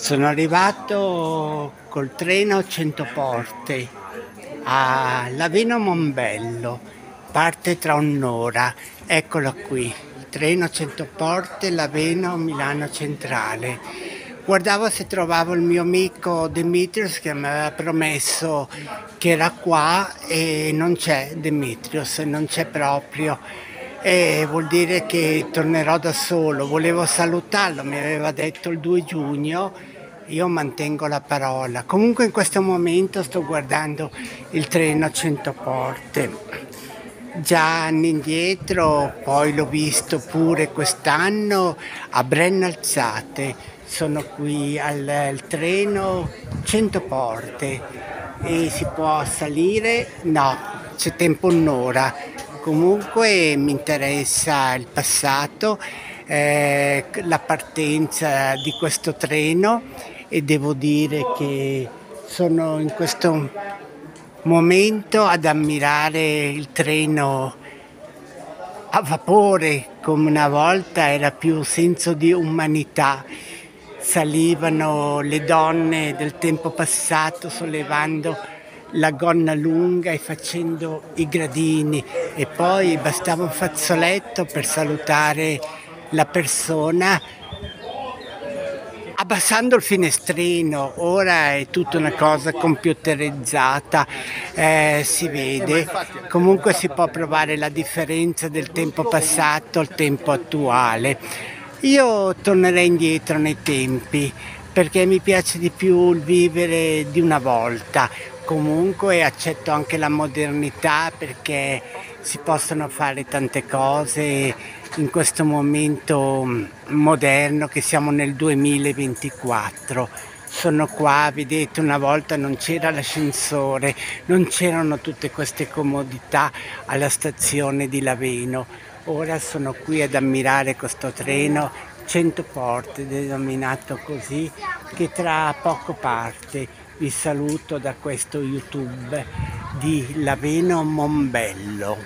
Sono arrivato col treno 100 porte a Laveno Mombello, parte tra un'ora. Eccolo qui, treno 100 porte Laveno Milano Centrale. Guardavo se trovavo il mio amico Demetrios che mi aveva promesso che era qua e non c'è Demetrios, non c'è proprio e vuol dire che tornerò da solo. Volevo salutarlo, mi aveva detto il 2 giugno, io mantengo la parola. Comunque in questo momento sto guardando il treno a 100 porte. Già anni indietro, poi l'ho visto pure quest'anno a Brennalzate. Sono qui al, al treno 100 porte e si può salire? No, c'è tempo un'ora Comunque mi interessa il passato, eh, la partenza di questo treno e devo dire che sono in questo momento ad ammirare il treno a vapore come una volta era più senso di umanità. Salivano le donne del tempo passato sollevando la gonna lunga e facendo i gradini. E poi bastava un fazzoletto per salutare la persona abbassando il finestrino, ora è tutta una cosa computerizzata, eh, si vede, comunque si può provare la differenza del tempo passato al tempo attuale. Io tornerei indietro nei tempi perché mi piace di più il vivere di una volta, comunque accetto anche la modernità perché si possono fare tante cose in questo momento moderno che siamo nel 2024. Sono qua, vedete, una volta non c'era l'ascensore, non c'erano tutte queste comodità alla stazione di Laveno. Ora sono qui ad ammirare questo treno 100 porte, denominato così, che tra poco parte vi saluto da questo YouTube di Laveno Mombello.